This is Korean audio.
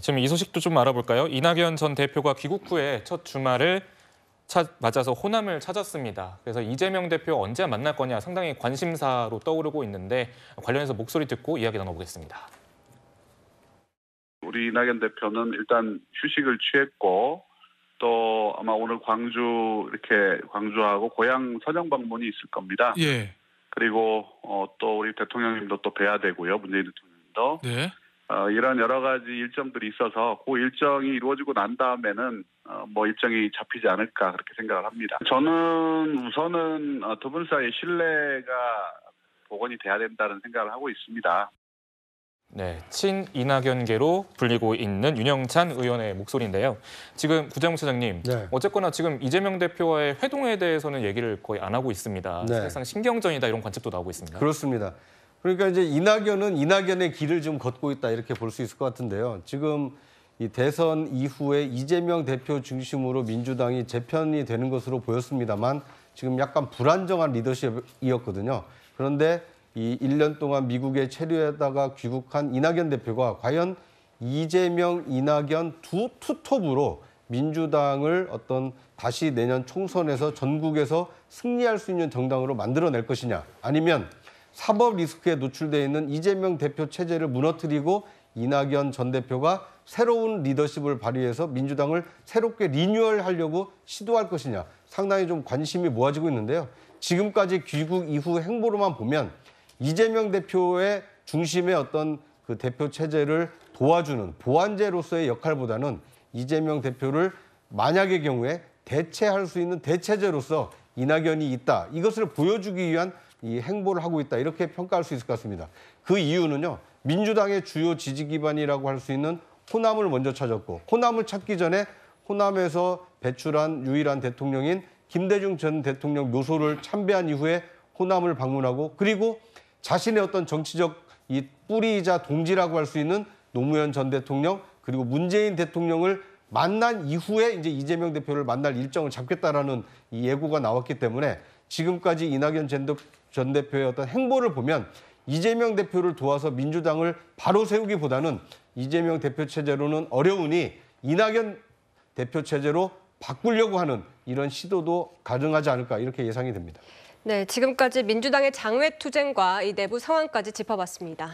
지금 이 소식도 좀 알아볼까요? 이낙연 전 대표가 귀국 후에 첫 주말을 차- 맞아서 호남을 찾았습니다. 그래서 이재명 대표 언제 만날 거냐 상당히 관심사로 떠오르고 있는데 관련해서 목소리 듣고 이야기 나눠보겠습니다. 우리 이낙연 대표는 일단 휴식을 취했고 또 아마 오늘 광주 이렇게 광주하고 고향 선영 방문이 있을 겁니다. 예. 그리고 어, 또 우리 대통령님도 또 뵈야 되고요. 문재인 대통령님도 네. 어, 이런 여러 가지 일정들이 있어서 그 일정이 이루어지고 난 다음에는 어, 뭐 일정이 잡히지 않을까 그렇게 생각을 합니다. 저는 우선은 어, 두분 사이 신뢰가 복원이 돼야 된다는 생각을 하고 있습니다. 네, 친 이낙연계로 불리고 있는 윤영찬 의원의 목소리인데요. 지금 구자용 차장님, 네. 어쨌거나 지금 이재명 대표와의 회동에 대해서는 얘기를 거의 안 하고 있습니다. 네. 사실상 신경전이다 이런 관측도 나오고 있습니다. 그렇습니다. 그러니까 이제 이낙연은 이낙연의 길을 좀 걷고 있다 이렇게 볼 수 있을 것 같은데요. 지금 이 대선 이후에 이재명 대표 중심으로 민주당이 재편이 되는 것으로 보였습니다만 지금 약간 불안정한 리더십이었거든요. 그런데 이 1년 동안 미국에 체류하다가 귀국한 이낙연 대표가 과연 이재명, 이낙연 두 투톱으로 민주당을 어떤 다시 내년 총선에서 전국에서 승리할 수 있는 정당으로 만들어낼 것이냐 아니면 사법 리스크에 노출되어 있는 이재명 대표 체제를 무너뜨리고 이낙연 전 대표가 새로운 리더십을 발휘해서 민주당을 새롭게 리뉴얼하려고 시도할 것이냐 상당히 좀 관심이 모아지고 있는데요. 지금까지 귀국 이후 행보로만 보면 이재명 대표의 중심의 어떤 그 대표 체제를 도와주는 보완제로서의 역할보다는 이재명 대표를 만약의 경우에 대체할 수 있는 대체제로서 이낙연이 있다. 이것을 보여주기 위한 이 행보를 하고 있다. 이렇게 평가할 수 있을 것 같습니다. 그 이유는요. 민주당의 주요 지지 기반이라고 할 수 있는 호남을 먼저 찾았고 호남을 찾기 전에 호남에서 배출한 유일한 대통령인 김대중 전 대통령 묘소를 참배한 이후에 호남을 방문하고 그리고 자신의 어떤 정치적 이 뿌리이자 동지라고 할 수 있는 노무현 전 대통령 그리고 문재인 대통령을 만난 이후에 이제 이재명 대표를 만날 일정을 잡겠다라는 이 예고가 나왔기 때문에 지금까지 이낙연 전 대- 전 대표의 어떤 행보를 보면 이재명 대표를 도와서 민주당을 바로 세우기보다는 이재명 대표 체제로는 어려우니 이낙연 대표 체제로 바꾸려고 하는 이런 시도도 가능하지 않을까 이렇게 예상이 됩니다. 네, 지금까지 민주당의 장외 투쟁과 이 내부 상황까지 짚어봤습니다.